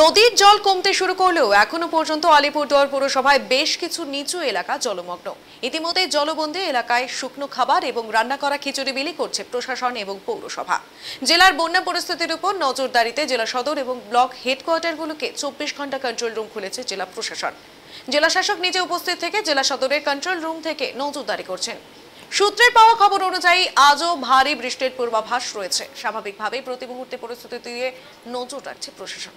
নদীর জল কমতে শুরু করলেও এখনও পর্যন্ত আলিপুরদুয়ার পৌরসভায় বেশ কিছু নিচু এলাকা জলমগ্ন। ইতিমধ্যে জলবন্দী এলাকায় শুকনো খাবার এবং রান্না করা খিচুড়ি বিলি করছে প্রশাসন এবং পৌরসভা। জেলার বন্যা পরিস্থিতির উপর নজরদারিতে জেলা সদর এবং ব্লক হেডকোয়ার্টারগুলোকে চব্বিশ ঘণ্টা কন্ট্রোল রুম খুলেছে জেলা প্রশাসন। জেলা শাসক নিজে উপস্থিত থেকে জেলা সদরের কন্ট্রোল রুম থেকে নজরদারি করছেন। সূত্রের পাওয়া খবর অনুযায়ী আজও ভারী বৃষ্টির পূর্বাভাস রয়েছে। স্বাভাবিকভাবেই প্রতি মুহূর্তে পরিস্থিতি দিয়ে নজর রাখছে প্রশাসন।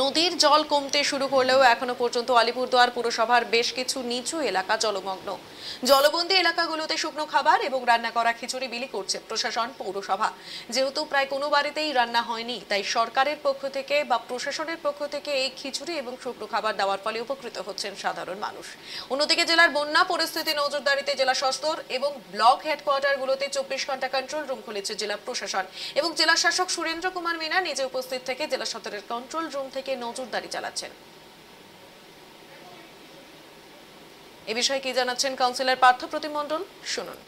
নদীর জল কমতে শুরু করলেও এখনও পর্যন্ত আলিপুরদুয়ার পুরসভার বেশ কিছু নিচু এলাকা জলমগ্ন। জলবন্দী এলাকাগুলোতে শুকনো খাবার এবং রান্না করা খিচুড়ি বিলি করছে প্রশাসন পৌরসভা। যেহেতু প্রায় কোনো বাড়িতেই রান্না হয়নি, তাই সরকারের পক্ষ থেকে বা প্রশাসনের পক্ষ থেকে এই খিচুড়ি এবং শুকনো খাবার দেওয়ার ফলে উপকৃত হচ্ছেন সাধারণ মানুষ। অন্যদিকে জেলার বন্যা পরিস্থিতি নজরদারিতে জেলা সস্তর এবং ব্লক হেডকোয়ার্টারগুলোতে চব্বিশ ঘণ্টা কন্ট্রোল রুম খুলেছে জেলা প্রশাসন এবং জেলা শাসক সুরেন্দ্র কুমার মিনা নিজে উপস্থিত থেকে জেলা সদরের কন্ট্রোল রুম থেকে নজরদারি চালাচ্ছেন। এ বিষয়ে কি জানাচ্ছেন কাউন্সিলর পার্থ প্রতিমণ্ডল? শুনুন।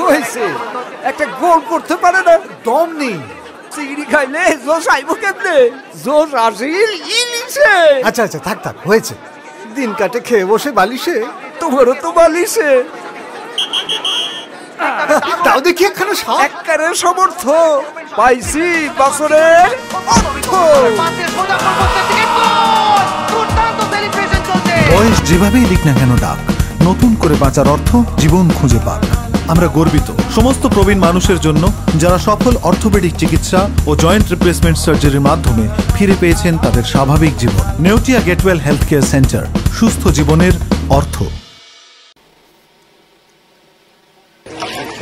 হয়েছে। একটা গোল করতে পারে না দম নেই। চিংড়ি খাইলে জোশ আইব কেমনে? জোশ আসিল ইলিশে আচ্ছা আচ্ছা থাক থাক হয়েছে। দিন কাটে খেয়ে বসে বালিশে তোমারও তো বালিশে। তাও দেখি একখানা সাপ এককারে সমর্থ পাইছি চলছে বয়স যেভাবেই দিক না কেন ডাক নতুন করে বাঁচার অর্থ জীবন খুঁজে পাক। আমরা গর্বিত। সমস্ত প্রবীণ মানুষের জন্য যারা সফল অর্থোপেডিক চিকিৎসা ও জয়েন্ট রিপ্লেসমেন্ট সার্জারির মাধ্যমে ফিরে পেয়েছেন তাদের স্বাভাবিক জীবন। Neotia Getwell health care centre সুস্থ জীবনের অর্থ।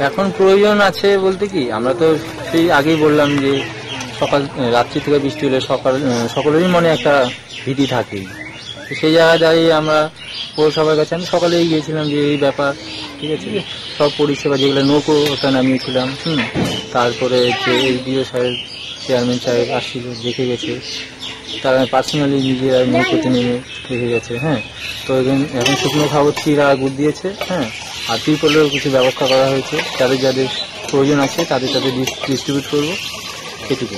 এখন প্রয়োজন আছে বলতে কি, আমরা তো সেই আগেই বললাম যে সকাল, রাত্রি থেকে বৃষ্টি হলে সকাল সকলেরই মনে একটা ভীতি থাকে। সেই জায়গায় দাঁড়িয়ে আমরা পৌরসভার কাছে, আমি সকালেই গিয়েছিলাম যে এই ব্যাপার, ঠিক আছে? সব পরিষেবা যেগুলো নৌকো ওটা নামিয়েছিলাম হুম? তারপরে যে এইচডিও সাহেব, চেয়ারম্যান সাহেব আসছিল, দেখে গেছে। তারা পার্সোনালি নিজেরা নৌকোতে নেমে দেখে গেছে হ্যাঁ? তো এখন এখন শুকনো খাবার চিরা গুড় দিয়েছে হ্যাঁ? আর ত্রিপলেরও কিছু ব্যবস্থা করা হয়েছে। যাদের যাদের প্রয়োজন আছে, তাদের তাদের ডিস্ট্রিবিউট করব। সেটুকু